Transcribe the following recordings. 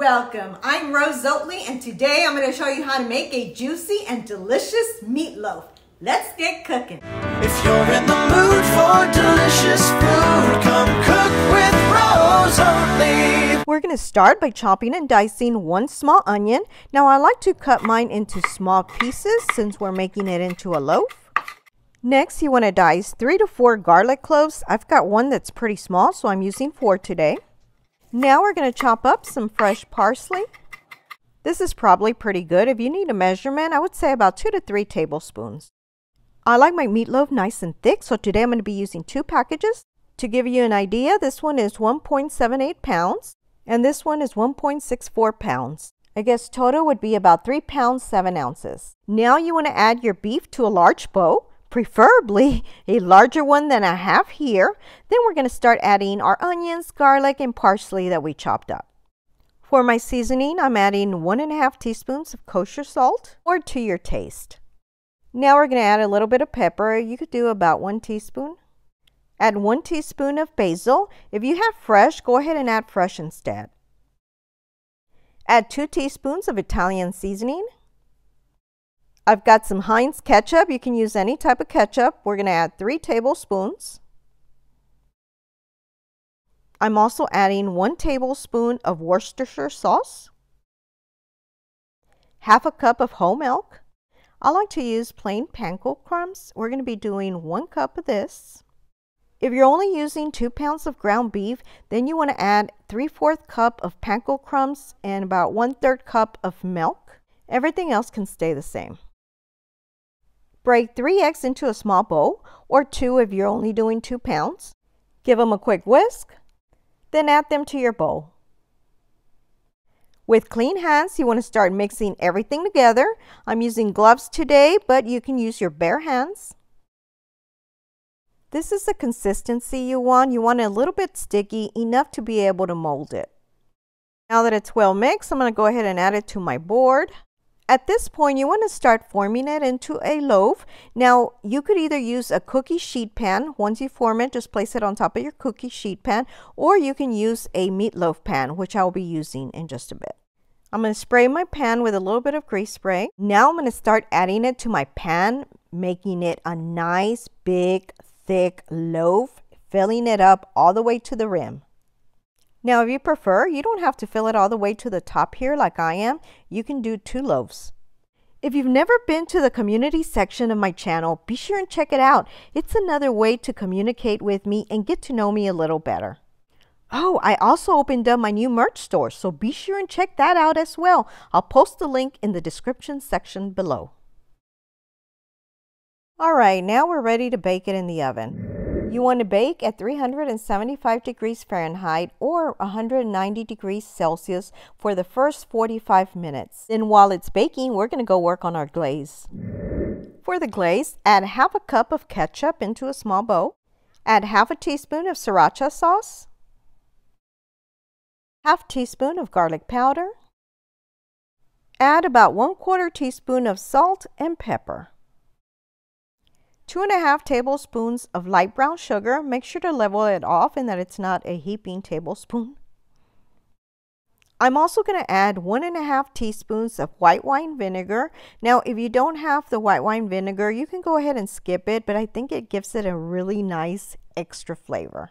Welcome, I'm Rose Oatley and today I'm going to show you how to make a juicy and delicious meatloaf. Let's get cooking. If you're in the mood for delicious food, come cook with Rose Oatley. We're going to start by chopping and dicing one small onion. Now I like to cut mine into small pieces since we're making it into a loaf. Next, you want to dice three to four garlic cloves. I've got one that's pretty small, so I'm using four today. Now we're going to chop up some fresh parsley. This is probably pretty good. If you need a measurement, I would say about two to three tablespoons. I like my meatloaf nice and thick, so today I'm going to be using two packages. To give you an idea, this one is 1.78 pounds, and this one is 1.64 pounds. I guess total would be about 3 pounds 7 ounces. Now you want to add your beef to a large bowl preferably a larger one than I have here. Then we're going to start adding our onions, garlic, and parsley that we chopped up. For my seasoning, I'm adding one and a half teaspoons of kosher salt or to your taste. Now we're going to add a little bit of pepper. You could do about one teaspoon. Add one teaspoon of basil. If you have fresh, go ahead and add fresh instead. Add two teaspoons of Italian seasoning. I've got some Heinz ketchup. You can use any type of ketchup. We're going to add three tablespoons. I'm also adding one tablespoon of Worcestershire sauce, half a cup of whole milk. I like to use plain panko crumbs. We're going to be doing one cup of this. If you're only using two pounds of ground beef, then you want to add 3 4 cup of panko crumbs and about 1 3 cup of milk. Everything else can stay the same. Break three eggs into a small bowl, or two if you're only doing two pounds. Give them a quick whisk, then add them to your bowl. With clean hands, you want to start mixing everything together. I'm using gloves today, but you can use your bare hands. This is the consistency you want. You want it a little bit sticky, enough to be able to mold it. Now that it's well mixed, I'm going to go ahead and add it to my board. At this point, you want to start forming it into a loaf. Now, you could either use a cookie sheet pan. Once you form it, just place it on top of your cookie sheet pan, or you can use a meatloaf pan, which I'll be using in just a bit. I'm going to spray my pan with a little bit of grease spray. Now I'm going to start adding it to my pan, making it a nice, big, thick loaf, filling it up all the way to the rim. Now, if you prefer, you don't have to fill it all the way to the top here like I am. You can do two loaves. If you've never been to the community section of my channel, be sure and check it out. It's another way to communicate with me and get to know me a little better. Oh, I also opened up my new merch store, so be sure and check that out as well. I'll post the link in the description section below. All right, now we're ready to bake it in the oven. You want to bake at 375 degrees Fahrenheit or 190 degrees Celsius for the first 45 minutes. Then while it's baking, we're going to go work on our glaze. For the glaze, add half a cup of ketchup into a small bowl. Add half a teaspoon of sriracha sauce. Half teaspoon of garlic powder. Add about one quarter teaspoon of salt and pepper. Two and a half tablespoons of light brown sugar. Make sure to level it off and that it's not a heaping tablespoon. I'm also going to add one and a half teaspoons of white wine vinegar. Now, if you don't have the white wine vinegar, you can go ahead and skip it, but I think it gives it a really nice extra flavor.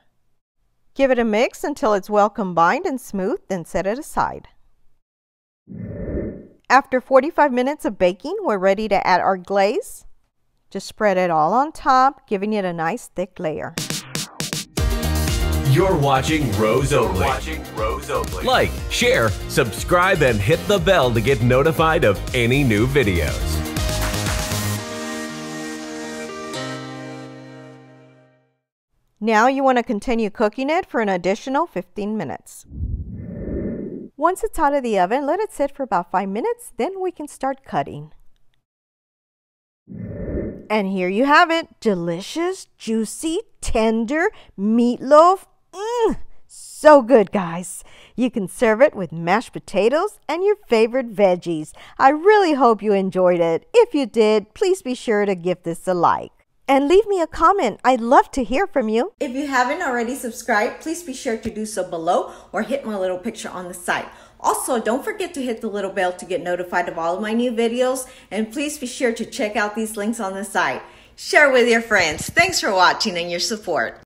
Give it a mix until it's well combined and smooth, then set it aside. After 45 minutes of baking, we're ready to add our glaze. Just spread it all on top, giving it a nice thick layer. You're watching Rose Oatley. Watching Rose Oatley. Like, share, subscribe, and hit the bell to get notified of any new videos. Now you want to continue cooking it for an additional 15 minutes. Once it's out of the oven, let it sit for about 5 minutes, then we can start cutting. And here you have it delicious, juicy, tender meatloaf. Mmm, so good, guys. You can serve it with mashed potatoes and your favorite veggies. I really hope you enjoyed it. If you did, please be sure to give this a like. And leave me a comment. I'd love to hear from you. If you haven't already subscribed, please be sure to do so below or hit my little picture on the side. Also, don't forget to hit the little bell to get notified of all of my new videos. And please be sure to check out these links on the site. Share with your friends. Thanks for watching and your support.